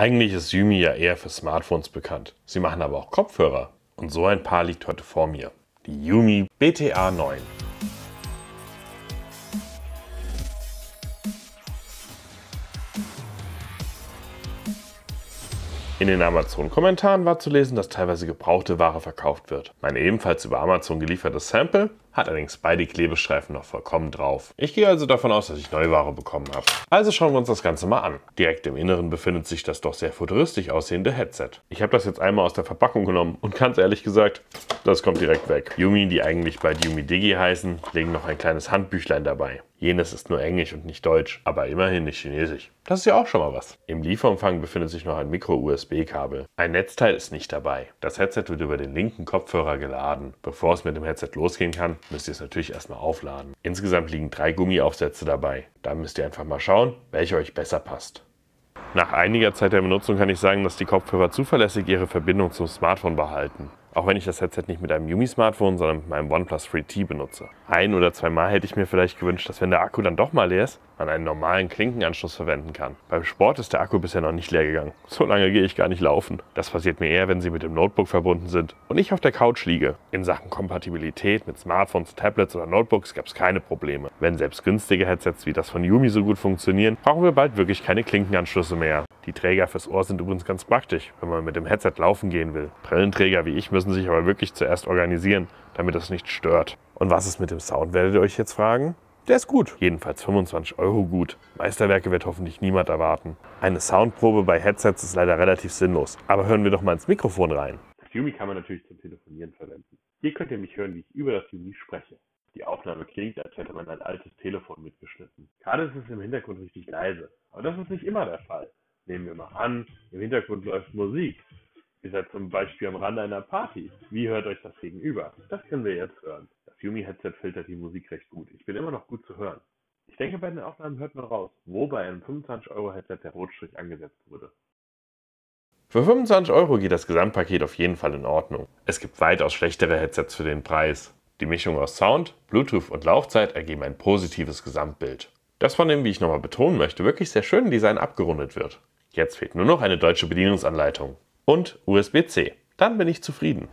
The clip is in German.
Eigentlich ist Yumi ja eher für Smartphones bekannt. Sie machen aber auch Kopfhörer. Und so ein Paar liegt heute vor mir. Die Yumi BTA 9. In den Amazon-Kommentaren war zu lesen, dass teilweise gebrauchte Ware verkauft wird. Mein ebenfalls über Amazon geliefertes Sample hat allerdings beide Klebestreifen noch vollkommen drauf. Ich gehe also davon aus, dass ich Neuware bekommen habe. Also schauen wir uns das Ganze mal an. Direkt im Inneren befindet sich das doch sehr futuristisch aussehende Headset. Ich habe das jetzt einmal aus der Verpackung genommen und ganz ehrlich gesagt, das kommt direkt weg. Yumi, die eigentlich bei Yumi Digi heißen, legen noch ein kleines Handbüchlein dabei. Jenes ist nur Englisch und nicht Deutsch, aber immerhin nicht Chinesisch. Das ist ja auch schon mal was. Im Lieferumfang befindet sich noch ein Micro-USB-Kabel. Ein Netzteil ist nicht dabei. Das Headset wird über den linken Kopfhörer geladen. Bevor es mit dem Headset losgehen kann, müsst ihr es natürlich erstmal aufladen. Insgesamt liegen drei Gummiaufsätze dabei. Da müsst ihr einfach mal schauen, welcher euch besser passt. Nach einiger Zeit der Benutzung kann ich sagen, dass die Kopfhörer zuverlässig ihre Verbindung zum Smartphone behalten. Auch wenn ich das Headset nicht mit einem Yumi-Smartphone, sondern mit meinem OnePlus 3T benutze. Ein oder zweimal hätte ich mir vielleicht gewünscht, dass wenn der Akku dann doch mal leer ist, man einen normalen Klinkenanschluss verwenden kann. Beim Sport ist der Akku bisher noch nicht leer gegangen. So lange gehe ich gar nicht laufen. Das passiert mir eher, wenn sie mit dem Notebook verbunden sind und ich auf der Couch liege. In Sachen Kompatibilität mit Smartphones, Tablets oder Notebooks gab es keine Probleme. Wenn selbst günstige Headsets wie das von Yumi so gut funktionieren, brauchen wir bald wirklich keine Klinkenanschlüsse mehr. Die Träger fürs Ohr sind übrigens ganz praktisch, wenn man mit dem Headset laufen gehen will. Brillenträger wie ich müssen sich aber wirklich zuerst organisieren, damit es nicht stört. Und was ist mit dem Sound, werdet ihr euch jetzt fragen? Der ist gut. Jedenfalls 25 Euro gut. Meisterwerke wird hoffentlich niemand erwarten. Eine Soundprobe bei Headsets ist leider relativ sinnlos. Aber hören wir doch mal ins Mikrofon rein. Das Yumi kann man natürlich zum Telefonieren verwenden. Hier könnt ihr mich hören, wie ich über das Yumi spreche. Die Aufnahme klingt, als hätte man ein altes Telefon mitgeschnitten. Gerade ist es im Hintergrund richtig leise. Aber das ist nicht immer der Fall. Nehmen wir mal an, im Hintergrund läuft Musik. Ihr seid zum Beispiel am Rande einer Party. Wie hört euch das gegenüber? Das können wir jetzt hören. Das Yumi-Headset filtert die Musik recht gut. Ich bin immer noch gut zu hören. Ich denke, bei den Aufnahmen hört man raus, wo bei einem 25-Euro-Headset der Rotstrich angesetzt wurde. Für 25 Euro geht das Gesamtpaket auf jeden Fall in Ordnung. Es gibt weitaus schlechtere Headsets für den Preis. Die Mischung aus Sound, Bluetooth und Laufzeit ergeben ein positives Gesamtbild. Das von dem, wie ich nochmal betonen möchte, wirklich sehr schönen Design abgerundet wird. Jetzt fehlt nur noch eine deutsche Bedienungsanleitung und USB-C. Dann bin ich zufrieden.